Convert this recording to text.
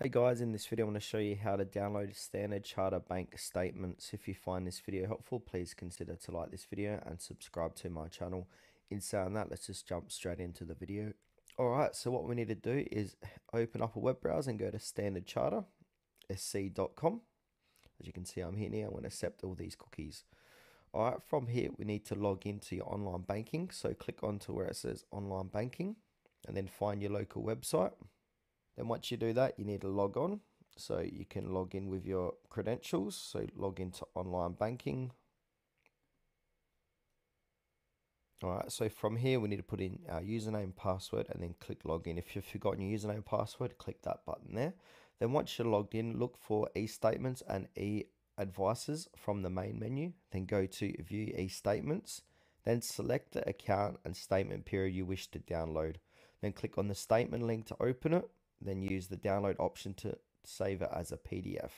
Hey guys, in this video I want to show you how to download Standard Chartered Bank statements. If you find this video helpful, please consider to like this video and subscribe to my channel. In saying that, let's just jump straight into the video. Alright, so what we need to do is open up a web browser and go to standardcharter.sc.com. As you can see, I'm here now. I'm going to accept all these cookies. Alright, from here we need to log into your online banking. So click onto where it says online banking and then find your local website. Then once you do that, you need to log on. So you can log in with your credentials. So log into online banking. All right, so from here, we need to put in our username, password, and then click login. If you've forgotten your username, and password, click that button there. Then once you're logged in, look for e-statements and e-advices from the main menu. Then go to view e-statements. Then select the account and statement period you wish to download. Then click on the statement link to open it then use the download option to save it as a PDF.